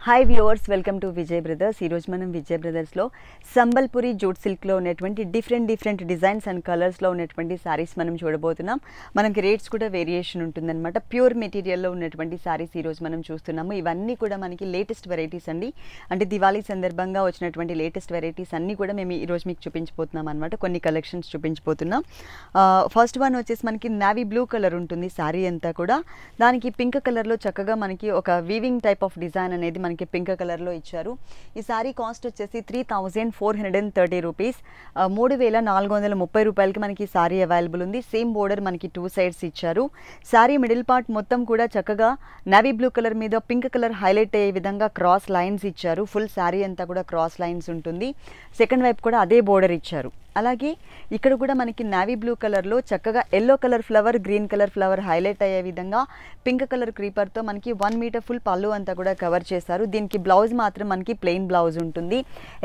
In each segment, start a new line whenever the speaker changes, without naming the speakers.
Hi viewers welcome to Vijay brothers ఈరోజు మనం Vijay బ్రదర్స్లో Sambalpuri jute సిల్క్లో ఉన్నటువంటి డిఫరెంట్ డిఫరెంట్ డిజైన్స్ అండ్ కలర్స్లో ఉన్నటువంటి శారీస్ మనం చూడబోతున్నాం. మనకి రేట్స్ కూడా వేరియేషన్ ఉంటుందన్నమాట. ప్యూర్ మెటీరియల్లో ఉన్నటువంటి శారీస్ ఈరోజు మనం చూస్తున్నాము. ఇవన్నీ కూడా మనకి లేటెస్ట్ వెరైటీస్ అండి. అంటే దివాళీ సందర్భంగా వచ్చినటువంటి లేటెస్ట్ వెరైటీస్ అన్నీ కూడా మేము ఈరోజు మీకు చూపించబోతున్నాం అనమాట కొన్ని కలెక్షన్స్ చూపించబోతున్నాం. ఫస్ట్ వన్ వచ్చేసి మనకి నావీ బ్లూ కలర్ ఉంటుంది శారీ అంతా కూడా. దానికి పింక్ కలర్లో చక్కగా మనకి ఒక వీవింగ్ టైప్ ఆఫ్ డిజైన్ అనేది మనకి పింక్ కలర్లో ఇచ్చారు. ఈ సారీ కాస్ట్ వచ్చేసి three thousand four hundred and thirty rupees. మూడు వేల నాలుగు వందల ముప్పై రూపాయలకి మనకి సారీ అవైలబుల్ ఉంది. సేమ్ బోర్డర్ మనకి టూ సైడ్స్ ఇచ్చారు. సారీ మిడిల్ పార్ట్ మొత్తం కూడా చక్కగా నావీ బ్లూ కలర్ మీద పింక్ కలర్ హైలైట్ అయ్యే విధంగా క్రాస్ లైన్స్ ఇచ్చారు. ఫుల్ సారీ అంతా కూడా క్రాస్ లైన్స్ ఉంటుంది. సెకండ్ వైపు కూడా అదే బోర్డర్ ఇచ్చారు. అలాగే ఇక్కడ కూడా మనకి నావీ బ్లూ కలర్లో చక్కగా yellow colour flower green colour flower highlight అయ్యే విధంగా పింక్ కలర్ క్రీపర్తో మనకి వన్ మీటర్ ఫుల్ పళ్ళు అంతా కూడా కవర్ చేశారు. దీనికి బ్లౌజ్ మాత్రం మనకి ప్లెయిన్ బ్లౌజ్ ఉంటుంది.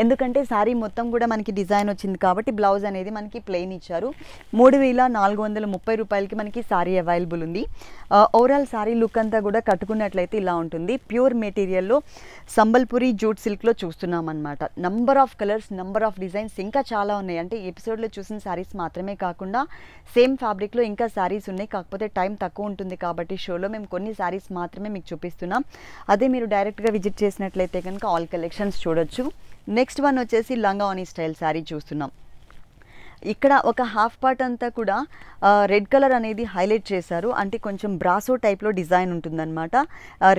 ఎందుకంటే శారీ మొత్తం కూడా మనకి డిజైన్ వచ్చింది కాబట్టి బ్లౌజ్ అనేది మనకి ప్లెయిన్ ఇచ్చారు. మూడు వేల నాలుగు వందల ముప్పై రూపాయలకి మనకి శారీ అవైలబుల్ ఉంది. ఓవరాల్ శారీ లుక్ అంతా కూడా కట్టుకున్నట్లయితే ఇలా ఉంటుంది. ప్యూర్ మెటీరియల్లో సంబల్పురి జూట్ సిల్క్లో చూస్తున్నాం అనమాట number of colours number of designs ఇంకా చాలా ఉన్నాయి. అంటే ఎపిసోడ్లో చూసిన శారీస్ మాత్రమే కాకుండా సేమ్ ఫ్యాబ్రిక్లో ఇంకా శారీస్ ఉన్నాయి. కాకపోతే టైం తక్కువ ఉంటుంది కాబట్టి షోలో మేము కొన్ని శారీస్ మాత్రమే మీకు చూపిస్తున్నాం. అదే మీరు డైరెక్ట్గా విజిట్ చేసినట్లయితే కనుక ఆల్ కలెక్షన్స్ చూడొచ్చు. నెక్స్ట్ వన్ వచ్చేసి లంగావని స్టైల్ శారీ చూస్తున్నాం. ఇక్కడ ఒక హాఫ్ పార్ట్ అంతా కూడా రెడ్ కలర్ అనేది హైలైట్ చేశారు. అంటే కొంచెం బ్రాసో టైప్లో డిజైన్ ఉంటుందన్నమాట.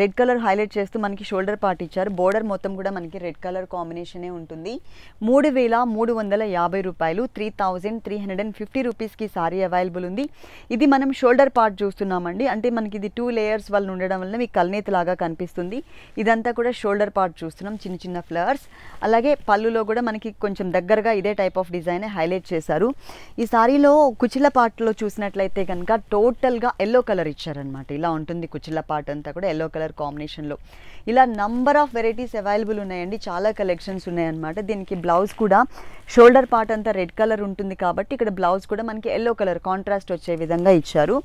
రెడ్ కలర్ హైలైట్ చేస్తూ మనకి షోల్డర్ పార్ట్ ఇచ్చారు. బోర్డర్ మొత్తం కూడా మనకి రెడ్ కలర్ కాంబినేషనే ఉంటుంది. మూడు వేల మూడు వందల యాభై రూపాయలు three thousand three hundred and fifty రూపీస్కి సారీ అవైలబుల్ ఉంది. ఇది మనం షోల్డర్ పార్ట్ చూస్తున్నామండి. అంటే మనకి ఇది టూ లేయర్స్ వల్ల ఉండడం వల్ల మీకు కల్నేత లాగా కనిపిస్తుంది. ఇదంతా కూడా షోల్డర్ పార్ట్ చూస్తున్నాం. చిన్న చిన్న ఫ్లవర్స్. అలాగే పళ్ళులో కూడా మనకి కొంచెం దగ్గరగా ఇదే టైప్ ఆఫ్ డిజైన్ హైలైట్ చేశారు. చేశారు. ఈ సారీలో కుచిల పాటలో చూసినట్లయితే కనుక టోటల్గా ఎల్లో కలర్ ఇచ్చారనమాట ఇలా ఉంటుంది కుచిల పాట అంతా కూడా ఎల్లో కలర్ కాంబినేషన్లో. ఇలా నంబర్ ఆఫ్ వెరైటీస్ అవైలబుల్ ఉన్నాయండి. చాలా కలెక్షన్స్ ఉన్నాయన్నమాట. దీనికి బ్లౌజ్ కూడా షోల్డర్ పార్ట్ అంతా రెడ్ కలర్ ఉంటుంది కాబట్టి ఇక్కడ బ్లౌజ్ కూడా మనకి ఎల్లో కలర్ కాంట్రాస్ట్ వచ్చే విధంగా ఇచ్చారు.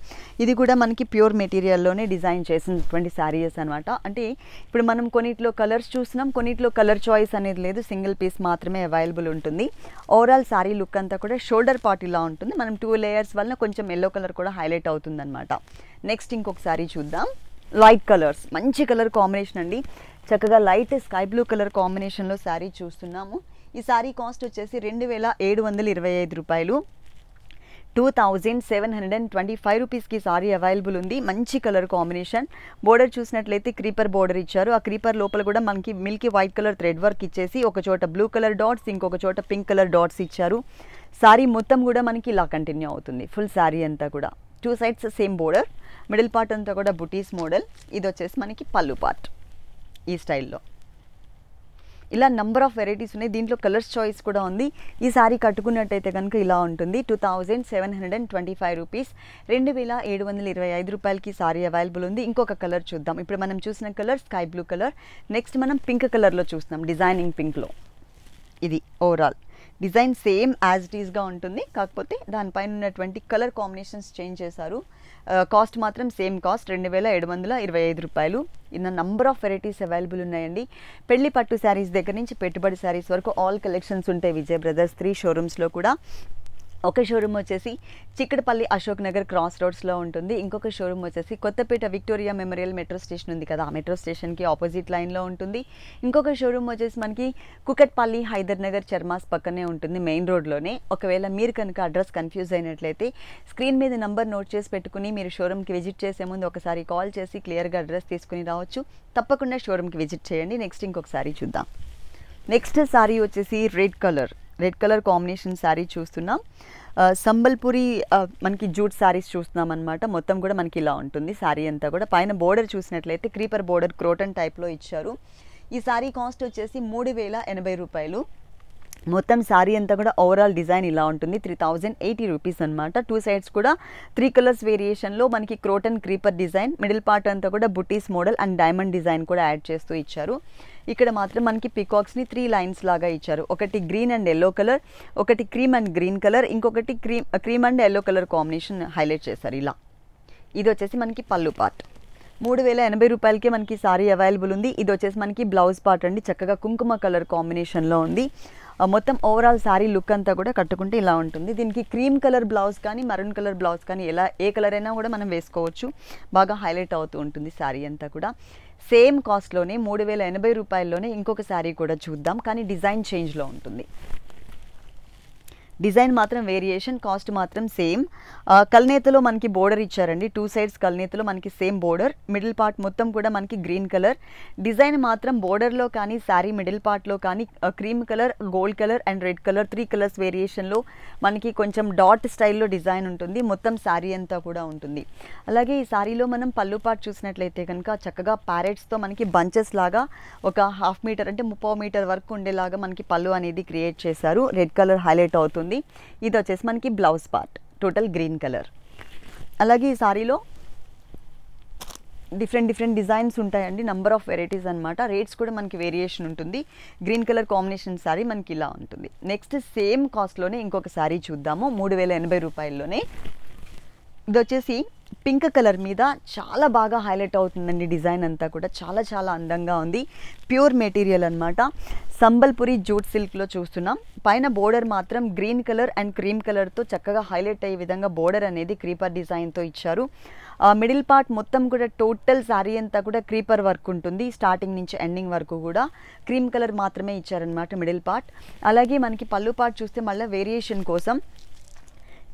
ఇది కూడా మనకి ప్యూర్ మెటీరియల్లోనే డిజైన్ చేసినటువంటి శారీస్ అనమాట అంటే ఇప్పుడు మనం కొన్నిట్లో కలర్స్ చూసినాం కొన్నిట్లో కలర్ చాయిస్ అనేది లేదు. సింగిల్ పీస్ మాత్రమే అవైలబుల్ ఉంటుంది. ఓవరాల్ శారీ లుక్ అంతా కూడా షోల్డర్ పార్ట్ ఇలా ఉంటుంది. మనం టూ లేయర్స్ వలన కొంచెం ఎల్లో కలర్ కూడా హైలైట్ అవుతుంది అనమాట నెక్స్ట్ ఇంకొక శారీ చూద్దాం. Light colours. మంచి కలర్ కాంబినేషన్ అండి. చక్కగా లైట్ స్కై బ్లూ కలర్ కాంబినేషన్లో శారీ చూస్తున్నాము. ఈ శారీ కాస్ట్ వచ్చేసి రెండు వేల ఏడు వందల ఇరవై ఐదు రూపాయలు. Two thousand seven hundred and twenty five రూపీస్కి సారీ అవైలబుల్ ఉంది. మంచి కలర్ కాంబినేషన్. బోర్డర్ చూసినట్లయితే క్రీపర్ బోర్డర్ ఇచ్చారు. ఆ క్రీపర్ లోపల కూడా మనకి milky white colour thread work ఇచ్చేసి ఒక చోట బ్లూ కలర్ డాట్స్ ఇంకొక చోట పింక్ కలర్ డాట్స్ ఇచ్చారు. సారీ మొత్తం కూడా మనకి ఇలా కంటిన్యూ అవుతుంది. ఫుల్ శారీ అంతా కూడా. Two sides same border. Middle part అంతా కూడా బుటీస్ మోడల్. ఇది వచ్చేసి మనకి పళ్ళు పార్ట్ ఈ స్టైల్లో. ఇలా నంబర్ ఆఫ్ వెరైటీస్ ఉన్నాయి. దీంట్లో కలర్స్ చాయిస్ కూడా ఉంది. ఈ సారీ కట్టుకున్నట్టయితే కనుక ఇలా ఉంటుంది. Two thousand seven hundred and twenty five rupees రెండు వేల ఏడు వందల ఇరవై ఐదు రూపాయలకి సారీ అవైలబుల్ ఉంది. ఇంకొక కలర్ చూద్దాం. ఇప్పుడు మనం చూసిన colour sky blue colour next మనం పింక్ కలర్లో చూస్తున్నాం. డిజైనింగ్ పింక్లో ఇది overall design same as it ఈస్గా ఉంటుంది. కాకపోతే దానిపైన ఉన్నటువంటి కలర్ కాంబినేషన్స్ చేంజ్ చేశారు. కాస్ట్ మాత్రం సేమ్ కాస్ట్ రెండు వేల ఏడు వందల ఇరవై ఐదు రూపాయలు. ఇన్న నంబర్ ఆఫ్ వెరైటీస్ అవైలబుల్ ఉన్నాయండి. పెళ్ళి పట్టు శారీస్ దగ్గర నుంచి పెట్టుబడి శారీస్ వరకు ఆల్ కలెక్షన్స్ ఉంటాయి విజయ్ బ్రదర్స్ త్రీ షోరూమ్స్లో కూడా ఒక షోరూమ్ వచ్చేసి చిక్కడపల్లి అశోక్ నగర్ క్రాస్ రోడ్స్లో ఉంటుంది. ఇంకొక షోరూమ్ వచ్చేసి Kothapet Victoria Memorial metro station ఉంది కదా. ఆ మెట్రో స్టేషన్కి ఆపోజిట్ లైన్లో ఉంటుంది. ఇంకొక షోరూమ్ వచ్చేసి మనకి కుకట్పల్లి హైదర్ నగర్ చర్మాస్ పక్కనే ఉంటుంది మెయిన్ రోడ్లోనే ఒకవేళ మీరు కనుక అడ్రస్ కన్ఫ్యూజ్ అయినట్లయితే స్క్రీన్ మీద నంబర్ నోట్ చేసి పెట్టుకుని మీరు షోరూమ్కి విజిట్ చేసే ముందు ఒకసారి కాల్ చేసి క్లియర్గా అడ్రస్ తీసుకుని రావచ్చు. తప్పకుండా షోరూమ్కి విజిట్ చేయండి. నెక్స్ట్ ఇంకొకసారి చూద్దాం. నెక్స్ట్ సారీ వచ్చేసి red colour red colour combination sari చూస్తున్నాం. సంబల్పురి మనకి జూట్ శారీస్ చూస్తున్నాం అనమాట మొత్తం కూడా మనకి ఇలా ఉంటుంది శారీ అంతా కూడా. పైన బోర్డర్ చూసినట్లయితే క్రీపర్ బోర్డర్ క్రోటన్ టైప్లో ఇచ్చారు. ఈ శారీ కాస్ట్ వచ్చేసి మూడు వేల ఎనభై రూపాయలు. మొత్తం శారీ అంతా కూడా ఓవరాల్ డిజైన్ ఇలా ఉంటుంది. త్రీ థౌజండ్ ఎయిటీ రూపీస్ అనమాట టూ సైడ్స్ కూడా త్రీ కలర్స్ వేరియేషన్లో మనకి croton creeper design middle part అంతా కూడా బుటీస్ మోడల్ అండ్ డైమండ్ డిజైన్ కూడా యాడ్ చేస్తూ ఇచ్చారు. ఇక్కడ మాత్రం మనకి పికాక్స్ని త్రీ లైన్స్ లాగా ఇచ్చారు. ఒకటి గ్రీన్ అండ్ ఎల్లో కలర్ ఒకటి క్రీమ్ అండ్ గ్రీన్ కలర్ ఇంకొకటి cream cream and yellow colour combination highlight చేశారు ఇలా. ఇది వచ్చేసి మనకి పళ్ళు పార్ట్ మూడు వేల ఎనభై రూపాయలకే మనకి సారీ అవైలబుల్ ఉంది. ఇది వచ్చేసి మనకి బ్లౌజ్ పార్ట్ అండి. చక్కగా కుంకుమ కలర్ కాంబినేషన్లో ఉంది. మొత్తం ఓవరాల్ శారీ లుక్ అంతా కూడా కట్టుకుంటే ఇలా ఉంటుంది. దీనికి క్రీమ్ కలర్ బ్లౌజ్ కానీ మరూన్ కలర్ బ్లౌజ్ కానీ ఎలా ఏ కలర్ అయినా కూడా మనం వేసుకోవచ్చు. బాగా హైలైట్ అవుతూ ఉంటుంది శారీ అంతా కూడా. సేమ్ కాస్ట్లోనే మూడు వేల ఎనభై రూపాయల్లోనే ఇంకొక శారీ కూడా చూద్దాం. కానీ డిజైన్ చేంజ్లో ఉంటుంది. డిజైన్ మాత్రం వేరియేషన్ కాస్ట్ మాత్రం సేమ్. కల్నేతలో మనకి బోర్డర్ ఇచ్చారండి. టూ సైడ్స్ కల్నేతలో మనకి సేమ్ బోర్డర్. మిడిల్ పార్ట్ మొత్తం కూడా మనకి గ్రీన్ కలర్. డిజైన్ మాత్రం బోర్డర్లో కానీ శారీ మిడిల్ పార్ట్లో కానీ cream colour gold colour and red colour three colours వేరియేషన్లో మనకి కొంచెం డాట్ స్టైల్లో డిజైన్ ఉంటుంది. మొత్తం శారీ అంతా కూడా ఉంటుంది. అలాగే ఈ శారీలో మనం పళ్ళు పార్ట్ చూసినట్లయితే కనుక చక్కగా ప్యారెట్స్తో మనకి బంచెస్ లాగా ఒక హాఫ్ మీటర్ అంటే ముప్పై మీటర్ వరకు ఉండేలాగా మనకి పళ్ళు అనేది క్రియేట్ చేశారు. రెడ్ కలర్ హైలైట్ అవుతుంది. ఇది వచ్చేసి మనకి blouse part total green colour. అలాగే ఈ సారీలో డిఫరెంట్ డిఫరెంట్ డిజైన్స్ ఉంటాయండి నంబర్ ఆఫ్ వెరైటీస్ అనమాట రేట్స్ కూడా మనకి వేరియేషన్ ఉంటుంది. గ్రీన్ కలర్ కాంబినేషన్ శారీ మనకి ఇలా ఉంటుంది. నెక్స్ట్ సేమ్ కాస్ట్లోనే ఇంకొక శారీ చూద్దాము మూడు వేల ఎనభై రూపాయల్లోనే. ఇది వచ్చేసి పింక్ కలర్ మీద చాలా బాగా హైలైట్ అవుతుందండి డిజైన్ అంతా కూడా. చాలా చాలా అందంగా ఉంది. ప్యూర్ మెటీరియల్ అన్నమాట. సంబల్పురి జూట్ సిల్క్లో చూస్తున్నాం. పైన బోర్డర్ మాత్రం గ్రీన్ కలర్ అండ్ క్రీమ్ కలర్తో చక్కగా హైలైట్ అయ్యే విధంగా బోర్డర్ అనేది క్రీపర్ డిజైన్తో ఇచ్చారు. మిడిల్ పార్ట్ మొత్తం కూడా టోటల్ శారీ అంతా కూడా క్రీపర్ వర్క్ ఉంటుంది. స్టార్టింగ్ నుంచి ఎండింగ్ వరకు కూడా క్రీమ్ కలర్ మాత్రమే ఇచ్చారనమాట మిడిల్ పార్ట్. అలాగే మనకి పళ్ళు పార్ట్ చూస్తే మళ్ళీ వేరియేషన్ కోసం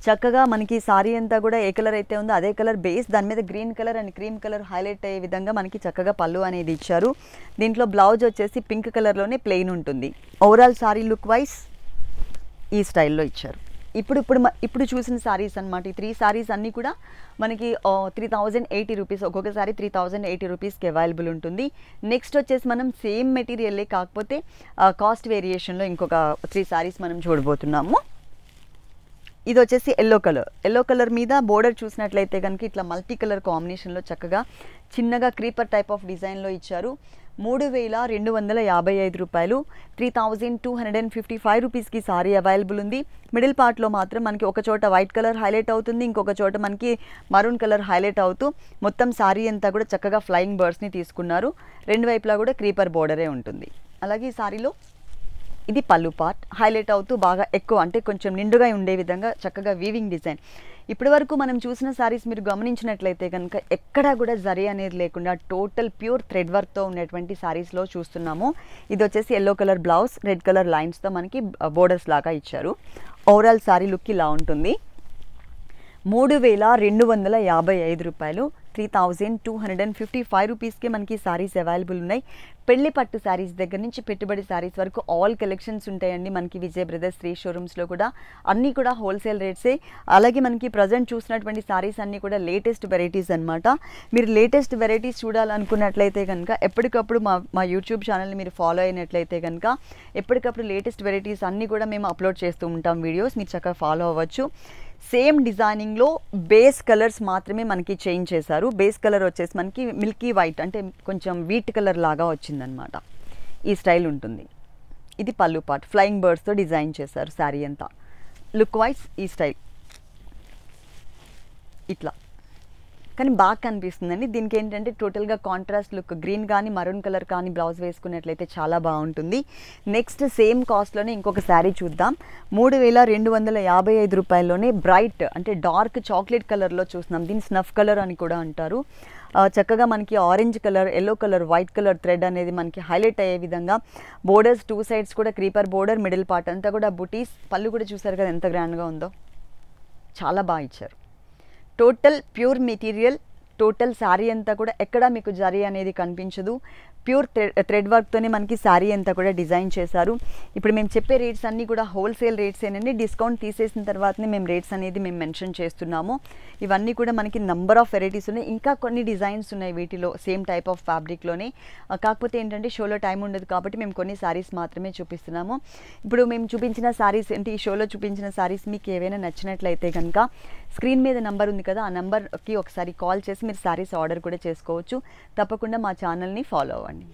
చక్కగా మనకి సారీ అంతా కూడా ఏ కలర్ అయితే ఉందో అదే కలర్ బేస్ దాని మీద green colour and cream colour highlight అయ్యే విధంగా మనకి చక్కగా పళ్ళు అనేది ఇచ్చారు. దీంట్లో బ్లౌజ్ వచ్చేసి పింక్ కలర్లోనే ప్లెయిన్ ఉంటుంది. ఓవరాల్ సారీ లుక్ వైజ్ ఈ స్టైల్లో ఇచ్చారు. ఇప్పుడు ఇప్పుడు మ- ఇప్పుడు చూసిన సారీస్ అనమాట ఈ త్రీ సారీస్ అన్నీ కూడా మనకి త్రీ థౌజండ్ ఎయిటీ రూపీస్ ఒక్కొక్కసారి త్రీ థౌజండ్ ఎయిటీ రూపీస్కి అవైలబుల్ ఉంటుంది. నెక్స్ట్ వచ్చేసి మనం సేమ్ మెటీరియల్లే కాకపోతే కాస్ట్ వేరియేషన్లో ఇంకొక త్రీ సారీస్ మనం చూడబోతున్నాము. ఇది వచ్చేసి ఎల్లో కలర్ ఎల్లో కలర్ మీద బోర్డర్ చూసినట్లయితే కనుక ఇట్లా మల్టీ కలర్ కాంబినేషన్లో చక్కగా చిన్నగా క్రీపర్ టైప్ ఆఫ్ డిజైన్లో ఇచ్చారు. మూడు వేల రెండు వందల యాభై ఐదు రూపాయలు. Three thousand two hundred and fifty five రూపీస్కి సారీ అవైలబుల్ ఉంది. మిడిల్ పార్ట్లో మాత్రం మనకి ఒక చోట వైట్ కలర్ హైలైట్ అవుతుంది. ఇంకొక చోట మనకి మరూన్ కలర్ హైలైట్ అవుతూ మొత్తం సారీ అంతా కూడా చక్కగా ఫ్లయింగ్ బర్డ్స్ని తీసుకున్నారు. రెండు వైపులా కూడా క్రీపర్ బోర్డరే ఉంటుంది. అలాగే ఈ సారీలో ఇది పళ్ళు పార్ట్ హైలైట్ అవుతూ బాగా ఎక్కువ అంటే కొంచెం నిండుగా ఉండే విధంగా చక్కగా వీవింగ్ డిజైన్ ఇప్పటి వరకు మనం చూసిన శారీస్ మీరు గమనించినట్లయితే కనుక ఎక్కడా కూడా జరీ అనేది లేకుండా టోటల్ ప్యూర్ థ్రెడ్ వర్క్తో ఉన్నటువంటి శారీస్లో చూస్తున్నాము. ఇది వచ్చేసి yellow colour blouse red colour లైన్స్తో మనకి బోర్డర్స్ లాగా ఇచ్చారు. ఓవరాల్ శారీ లుక్ ఇలా ఉంటుంది. మూడు వేల రెండు వందల యాభై ఐదు రూపాయలు three thousand two hundred and fifty five రూపీస్కి మనకి సారీస్ అవైలబుల్ ఉన్నాయి. పెళ్ళి పట్టు సారీస్ దగ్గర నుంచి పెట్టుబడి శారీస్ వరకు ఆల్ కలెక్షన్స్ ఉంటాయండి మనకి విజయ్ బ్రదర్స్ త్రీ షోరూమ్స్లో కూడా. అన్నీ కూడా హోల్సేల్ రేట్సే అలాగే మనకి ప్రజెంట్ చూసినటువంటి శారీస్ అన్నీ కూడా లేటెస్ట్ వెరైటీస్ అనమాట మీరు లేటెస్ట్ వెరైటీస్ చూడాలనుకున్నట్లయితే కనుక ఎప్పటికప్పుడు మా మా యూట్యూబ్ ఛానల్ని మీరు ఫాలో అయినట్లయితే కనుక ఎప్పటికప్పుడు లేటెస్ట్ వెరైటీస్ అన్నీ కూడా మేము అప్లోడ్ చేస్తూ ఉంటాం వీడియోస్ మీరు చక్కగా ఫాలో అవ్వచ్చు. సేమ్ డిజైనింగ్లో బేస్ కలర్స్ మాత్రమే మనకి చేంజ్ చేశారు. బేస్ కలర్ వచ్చేసి మనకి మిల్కీ వైట్ అంటే కొంచెం వీట్ కలర్ లాగా వచ్చిందనమాట ఈ స్టైల్ ఉంటుంది. ఇది పళ్ళు పార్ట్ ఫ్లయింగ్ బర్డ్స్తో డిజైన్ చేశారు శారీ అంతా. లుక్ వైజ్ ఈ స్టైల్. ఇట్లా. కానీ బాగా కనిపిస్తుందండి. దీనికి ఏంటంటే టోటల్గా కాంట్రాస్ట్ లుక్ గ్రీన్ కానీ మరూన్ కలర్ కానీ బ్లౌజ్ వేసుకున్నట్లయితే చాలా బాగుంటుంది. నెక్స్ట్ సేమ్ కాస్ట్లోనే ఇంకొక శారీ చూద్దాం. మూడు వేల రెండు వందల యాభై ఐదు రూపాయల్లోనే బ్రైట్ అంటే డార్క్ చాక్లెట్ కలర్లో చూస్తున్నాం. దీన్ని స్నఫ్ కలర్ అని కూడా అంటారు. చక్కగా మనకి orange colour yellow colour white colour thread అనేది మనకి హైలైట్ అయ్యే విధంగా బోర్డర్స్ టూ సైడ్స్ కూడా క్రీపర్ బోర్డర్ మిడిల్ పార్ట్ అంతా కూడా బుటీస్ పళ్ళు కూడా చూసారు కదా ఎంత గ్రాండ్గా ఉందో? చాలా బాగా ఇచ్చారు. Total pure material total sari అంతా కూడా ఎక్కడ మీకు జరీ అనేది కనిపించదు ప్యూర్ థ్రెడ్ వర్క్తోనే మనకి శారీ అంతా కూడా డిజైన్ చేశారు. ఇప్పుడు మేము చెప్పే రేట్స్ అన్నీ కూడా హోల్సేల్ రేట్స్ ఏనండి డిస్కౌంట్ తీసేసిన తర్వాతనే మేము రేట్స్ అనేది మేము మెన్షన్ చేస్తున్నాము. ఇవన్నీ కూడా మనకి నంబర్ ఆఫ్ వెరైటీస్ ఉన్నాయి. ఇంకా కొన్ని డిజైన్స్ ఉన్నాయి వీటిలో సేమ్ టైప్ ఆఫ్ ఫ్యాబ్రిక్లోనే. కాకపోతే ఏంటంటే షోలో టైం ఉండదు కాబట్టి మేము కొన్ని శారీస్ మాత్రమే చూపిస్తున్నాము. ఇప్పుడు మేము చూపించిన శారీస్ ఏంటి? ఈ షోలో చూపించిన శారీస్ మీకు ఏవైనా నచ్చినట్లయితే కనుక స్క్రీన్ మీద నంబర్ ఉంది కదా ఆ నెంబర్కి ఒకసారి కాల్ చేసి మీరు శారీస్ ఆర్డర్ కూడా చేసుకోవచ్చు. తప్పకుండా మా ఛానల్ని ఫాలో అవ్వండి. morning.